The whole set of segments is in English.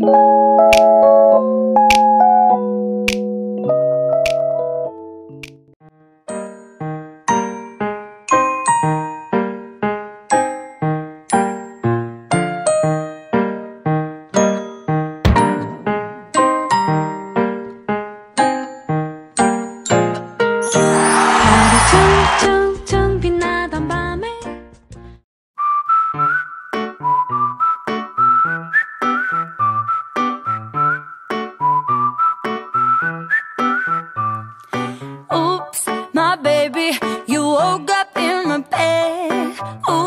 you Oh.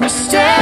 mistake